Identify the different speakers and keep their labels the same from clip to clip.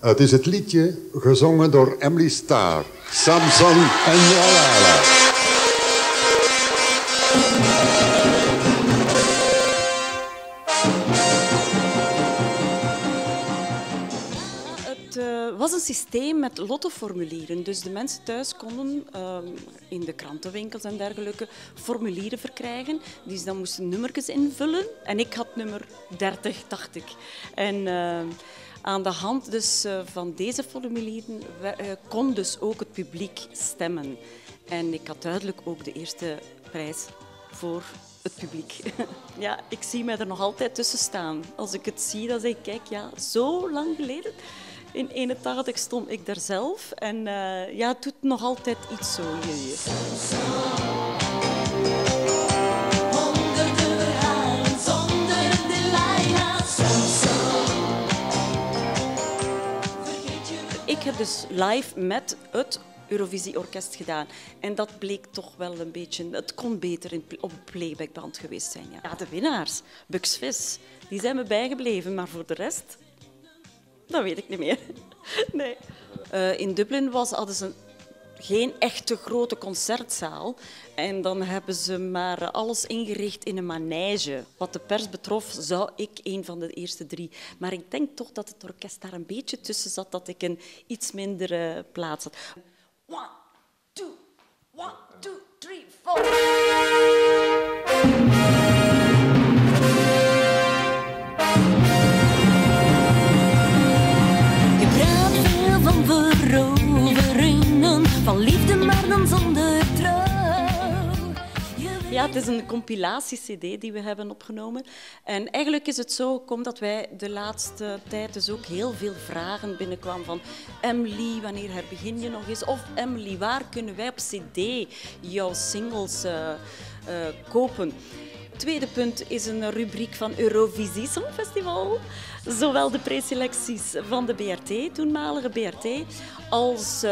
Speaker 1: Het is het liedje gezongen door Emily Starr, Samson en Jalala.
Speaker 2: Het uh, was een systeem met lottoformulieren. Dus de mensen thuis konden uh, in de krantenwinkels en dergelijke formulieren verkrijgen. Die ze dan moesten nummertjes invullen. En ik had nummer 30, dacht ik. En uh, aan de hand dus, van deze formulieren kon dus ook het publiek stemmen. En ik had duidelijk ook de eerste prijs voor het publiek. Ja, ik zie mij er nog altijd tussen staan. Als ik het zie, dan zeg ik, kijk, ja, zo lang geleden. In 81 stond ik daar zelf. En uh, ja, het doet nog altijd iets zo. Dus live met het Eurovisie-orkest gedaan. En dat bleek toch wel een beetje... Het kon beter in, op playbackband geweest zijn. Ja. ja, de winnaars, Bugs Vis, die zijn me bijgebleven. Maar voor de rest, dat weet ik niet meer. Nee. Uh, in Dublin was, hadden ze geen echte grote concertzaal. En dan hebben ze maar alles ingericht in een manege. Wat de pers betrof, zou ik een van de eerste drie. Maar ik denk toch dat het orkest daar een beetje tussen zat, dat ik een iets minder uh, plaats had. One, two, one, two, three, four.
Speaker 3: Van liefde, maar dan zonder trouw.
Speaker 2: Ja, het is een compilatie-cd die we hebben opgenomen. En eigenlijk is het zo gekomen dat wij de laatste tijd dus ook heel veel vragen binnenkwamen van Emily, wanneer herbegin je nog eens? Of Emily, waar kunnen wij op cd jouw singles uh, uh, kopen? Tweede punt is een rubriek van Eurovisie Songfestival. Zowel de preselecties van de BRT, toenmalige BRT, als uh,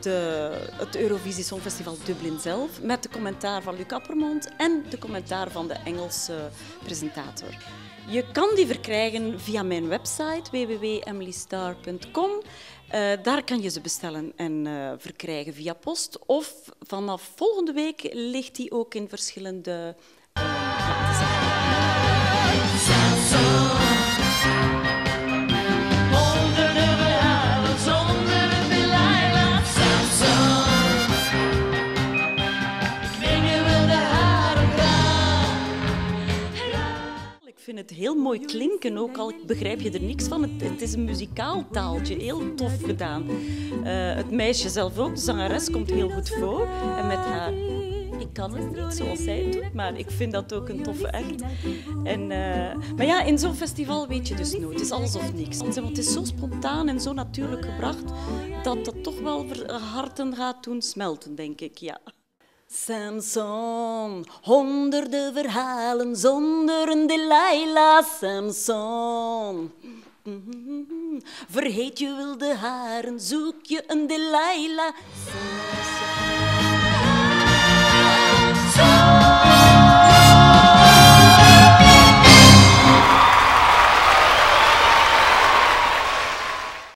Speaker 2: de, het Eurovisie Songfestival Dublin zelf, met de commentaar van Luc Appermond en de commentaar van de Engelse presentator. Je kan die verkrijgen via mijn website www.emilystar.com. Uh, daar kan je ze bestellen en uh, verkrijgen via post. Of vanaf volgende week ligt die ook in verschillende heel mooi klinken, ook al begrijp je er niks van. Het, is een muzikaal taaltje, heel tof gedaan. Uh, het meisje zelf ook, de zangeres, komt heel goed voor. En met haar ik kan het niet zoals zij het doet, maar ik vind dat ook een toffe act. En, uh, maar ja, in zo'n festival weet je dus nooit. Het is alles of niks. Want het is zo spontaan en zo natuurlijk gebracht dat dat toch wel harten gaat doen smelten, denk ik. Ja. Samson, honderden verhalen zonder een Delilah. Samson. Vergeet je wilde haren, zoek je een Delilah.